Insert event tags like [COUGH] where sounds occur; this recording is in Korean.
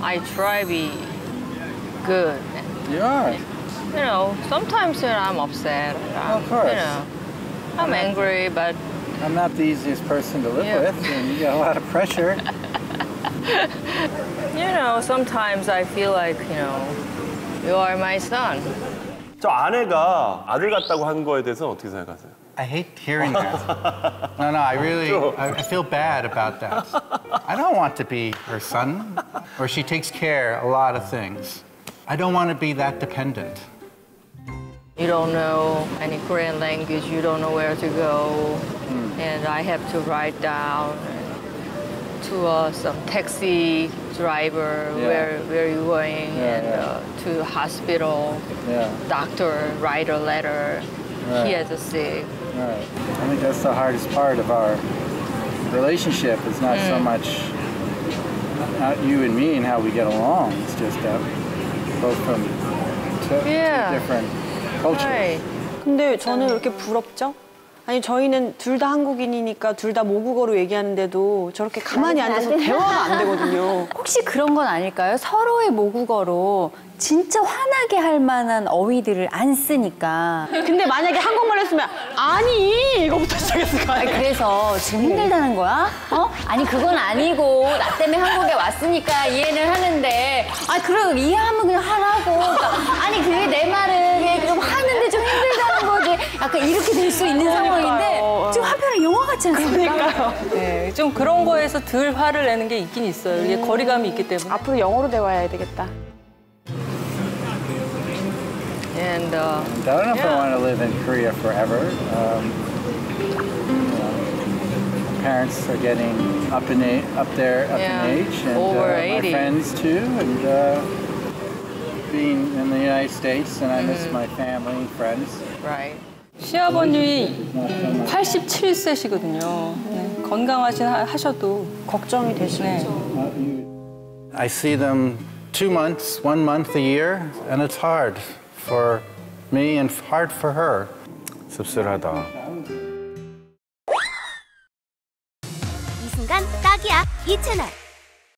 I try be good. You are. You know, sometimes you know, I'm upset. I'm, Of course. You know, I'm angry, but I'm not the easiest person to live Yeah. with, and you got a lot of pressure. [LAUGHS] you know, sometimes I feel like you know, you are my son. 저 아내가 아들 같다고 한 거에 대해서 어떻게 생각하세요? I hate hearing that. [LAUGHS] No, no, I really, I, I feel bad about that. I don't want to be her son, or she takes care a lot of things. I don't want to be that dependent. You don't know any Korean language. You don't know where to go, and I have to write down to uh, some taxi driver Yeah. where where you going Yeah, and yeah. Uh, to hospital. Yeah, Doctor write a letter Right. He has a sick. right. I think that's the hardest part of our relationship. Is not so much not you and me and how we get along. It's just that both from two, two Yeah. different cultures. Right. 근데 저는 왜 이렇게 부럽죠? 아니 저희는 둘 다 한국인이니까 둘 다 모국어로 얘기하는데도 저렇게 가만히 앉아서 대화가 안 되거든요. [LAUGHS] 혹시 그런 건 아닐까요? 서로의 모국어로 진짜 화나게 할 만한 어휘들을 안 쓰니까. 근데 만약에 한국말 했으면 아니 이거부터 시작했을 거 아니에요. 그래서 지금 힘들다는 거야? 어? 아니 그건 아니고 나 때문에 한국에 왔으니까 이해는 하는데 아 그래 이해하면 그냥 하라고 그러니까 아니 그게 내 말은 좀 하는데 좀 힘들다는 거지 약간 이렇게 될 수 있는 상황인데 지금 한편은 영화 같지 않습니까? 네, 좀 그런 거에서 덜 화를 내는 게 있긴 있어요. 이게 거리감이 있기 때문에. 앞으로 영어로 대화해야 되겠다. And uh, I don't know if I Yeah. want to live in Korea forever. Um, my parents are getting up in a, up there up Yeah, in age, and over uh, my 80. friends too, and uh, being in the United States, and I miss Mm-hmm. my family and friends. right. 시아버님이 87세시거든요. 네, 건강하신 하- 하셔도 걱정이 되시죠. 네. I see them two months, one month a year, and it's hard for me and hard for her. 씁쓸하다. 이 순간 딱이야 이 채널